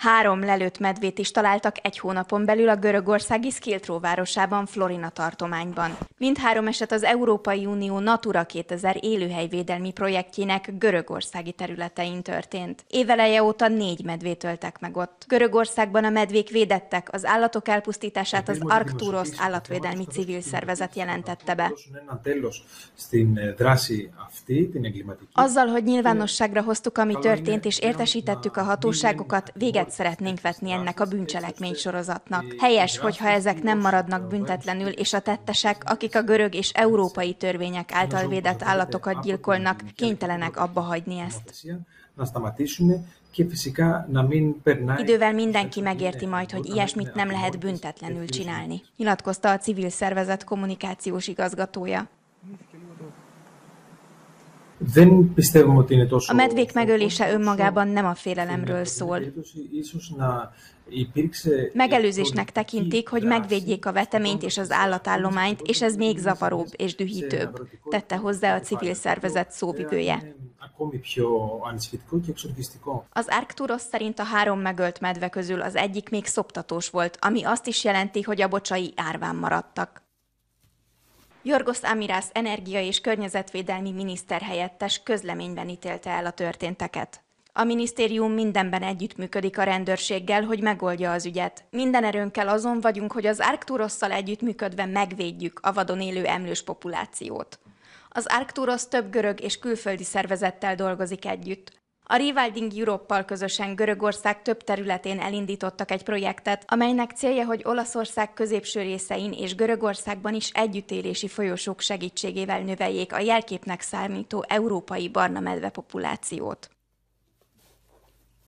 Három lelőtt medvét is találtak egy hónapon belül a görögországi Skiltró városában, Florina tartományban. Mindhárom eset az Európai Unió Natura 2000 élőhelyvédelmi projektjének görögországi területein történt. Éveleje óta négy medvét öltek meg ott. Görögországban a medvék védettek, az állatok elpusztítását az Arcturus állatvédelmi civil szervezet jelentette be. Azzal, hogy nyilvánosságra hoztuk, ami történt, és értesítettük a hatóságokat, véget szeretnénk vetni ennek a bűncselekmény sorozatnak. Helyes, hogyha ezek nem maradnak büntetlenül, és a tettesek, akik a görög és európai törvények által védett állatokat gyilkolnak, kénytelenek abba hagyni ezt. Idővel mindenki megérti majd, hogy ilyesmit nem lehet büntetlenül csinálni, nyilatkozta a civil szervezet kommunikációs igazgatója. A medvék megölése önmagában nem a félelemről szól. Megelőzésnek tekintik, hogy megvédjék a veteményt és az állatállományt, és ez még zavaróbb és dühítőbb, tette hozzá a civil szervezet szóvivője. Az Arcturus szerint a három megölt medve közül az egyik még szoptatós volt, ami azt is jelenti, hogy a bocsai árván maradtak. Jorgos Amirász energia- és környezetvédelmi miniszter helyettes közleményben ítélte el a történteket. A minisztérium mindenben együttműködik a rendőrséggel, hogy megoldja az ügyet. Minden erőnkkel azon vagyunk, hogy az Arcturosszal együttműködve megvédjük a vadon élő emlős populációt. Az Arcturus több görög és külföldi szervezettel dolgozik együtt. A Rewilding Europe-pal közösen Görögország több területén elindítottak egy projektet, amelynek célja, hogy Olaszország középső részein és Görögországban is együttélési folyosók segítségével növeljék a jelképnek számító európai barna medve populációt.